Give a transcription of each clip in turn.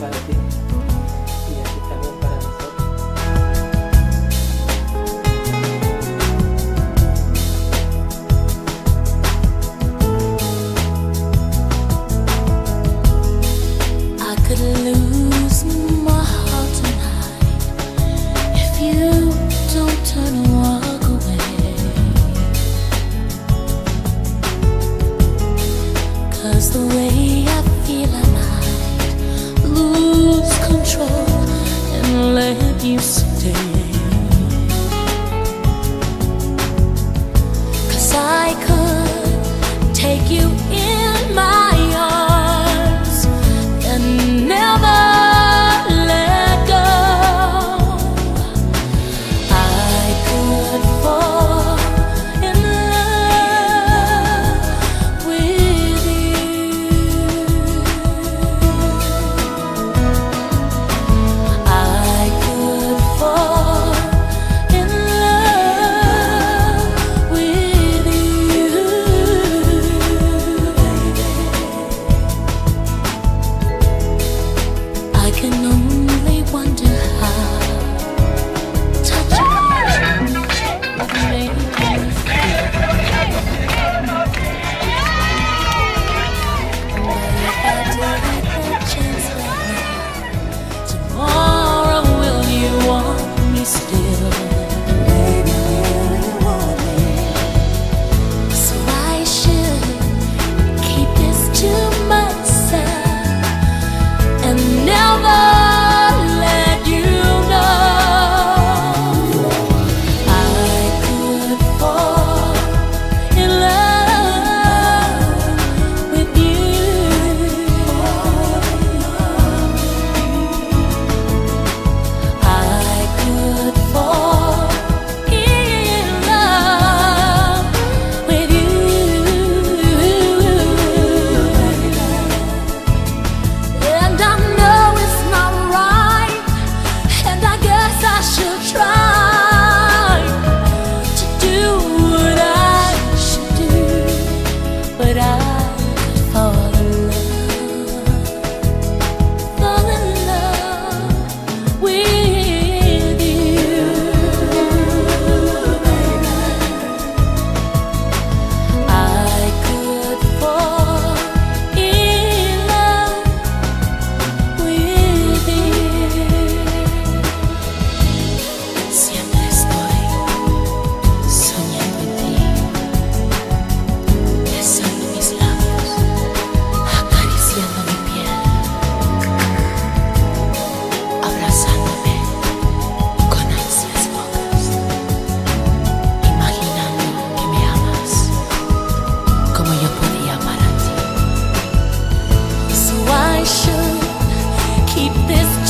away. Cause the way I feel, I control and let you stay.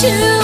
choose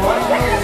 Jorge.